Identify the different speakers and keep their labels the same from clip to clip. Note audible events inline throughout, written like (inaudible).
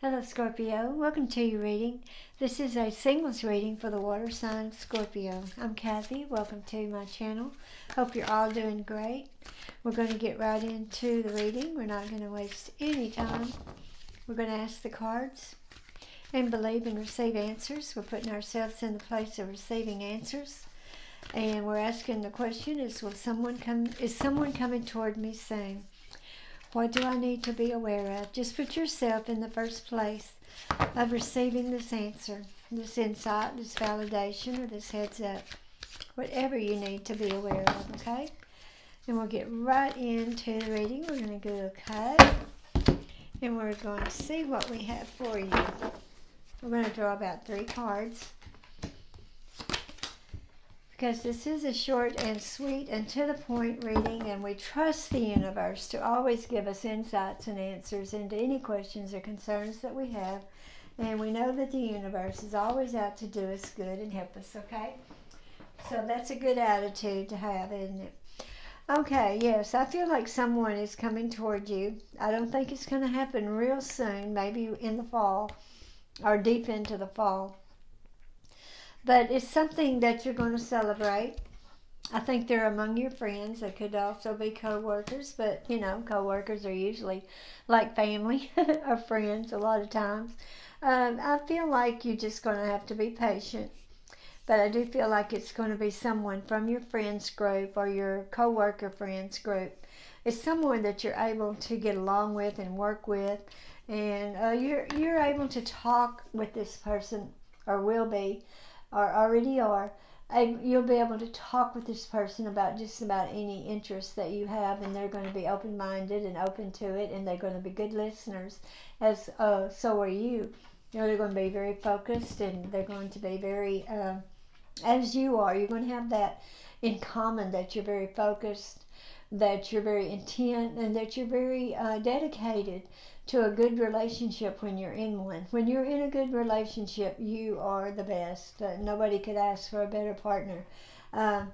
Speaker 1: Hello Scorpio, welcome to your reading. This is a singles reading for the water sign Scorpio. I'm Kathy, welcome to my channel. Hope you're all doing great. We're going to get right into the reading. We're not going to waste any time. We're going to ask the cards and believe and receive answers. We're putting ourselves in the place of receiving answers. And we're asking the question is will someone come is someone coming toward me soon? What do I need to be aware of? Just put yourself in the first place of receiving this answer, this insight, this validation, or this heads up. Whatever you need to be aware of, okay? And we'll get right into the reading. We're going to go cut. And we're going to see what we have for you. We're going to draw about three cards because this is a short and sweet and to the point reading and we trust the universe to always give us insights and answers into any questions or concerns that we have. And we know that the universe is always out to do us good and help us okay? So that's a good attitude to have isn't it? Okay yes i feel like someone is coming toward you. I don't think it's going to happen real soon maybe in the fall or deep into the fall but it's something that you're going to celebrate. I think they're among your friends. They could also be co-workers, but you know, co-workers are usually like family (laughs) or friends a lot of times. Um, I feel like you're just going to have to be patient, but I do feel like it's going to be someone from your friends group or your co-worker friends group. It's someone that you're able to get along with and work with, and uh, you're you're able to talk with this person or will be or already are, you'll be able to talk with this person about just about any interest that you have, and they're going to be open minded and open to it, and they're going to be good listeners, as uh, so are you. You know, they're going to be very focused, and they're going to be very, uh, as you are, you're going to have that in common that you're very focused, that you're very intent, and that you're very uh, dedicated to a good relationship when you're in one. When you're in a good relationship, you are the best. Uh, nobody could ask for a better partner. Uh,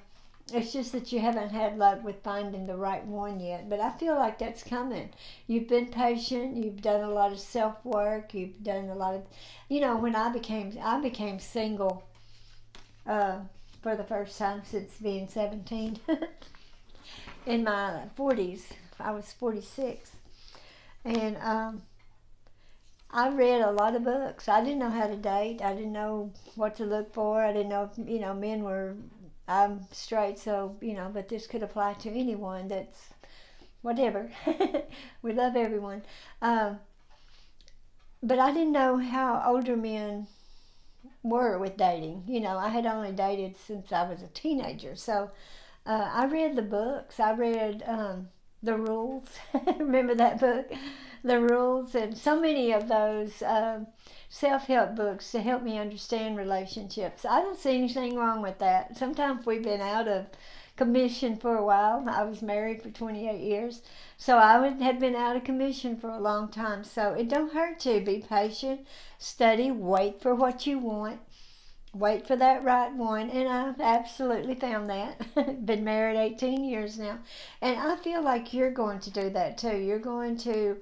Speaker 1: it's just that you haven't had luck with finding the right one yet. But I feel like that's coming. You've been patient. You've done a lot of self work. You've done a lot of, you know, when I became I became single uh, for the first time since being 17. (laughs) in my 40s, I was 46 and um, I read a lot of books. I didn't know how to date. I didn't know what to look for. I didn't know if, you know, men were, I'm straight, so, you know, but this could apply to anyone that's whatever. (laughs) we love everyone. Um, but I didn't know how older men were with dating. You know, I had only dated since I was a teenager. So uh, I read the books. I read um, the rules. (laughs) Remember that book, the rules, and so many of those um, self-help books to help me understand relationships. I don't see anything wrong with that. Sometimes we've been out of commission for a while. I was married for 28 years, so I would, had been out of commission for a long time. So it don't hurt to be patient, study, wait for what you want wait for that right one and i've absolutely found that. (laughs) Been married 18 years now and i feel like you're going to do that too. You're going to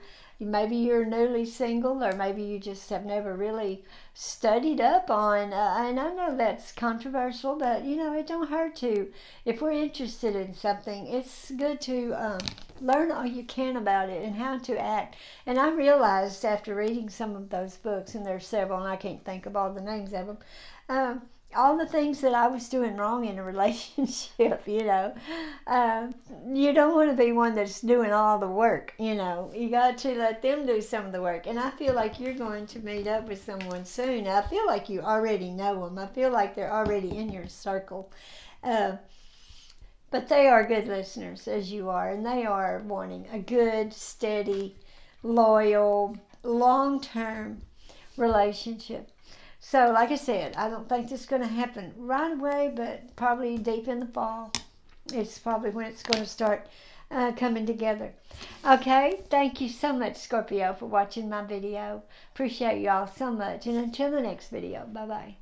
Speaker 1: maybe you're newly single or maybe you just have never really studied up on uh, and i know that's controversial but you know it don't hurt to if we're interested in something it's good to um, learn all you can about it and how to act. And i realized after reading some of those books and there's several and i can't think of all the names of them um, all the things that I was doing wrong in a (laughs) relationship, you know. Uh, you don't want to be one that's doing all the work, you know. You got to let them do some of the work. And I feel like you're going to meet up with someone soon. I feel like you already know them. I feel like they're already in your circle. Uh, but they are good listeners, as you are, and they are wanting a good, steady, loyal, long term relationship. So, like I said, I don't think this is going to happen right away, but probably deep in the fall. It's probably when it's going to start uh, coming together. Okay, thank you so much, Scorpio, for watching my video. Appreciate y'all so much. And until the next video, bye-bye.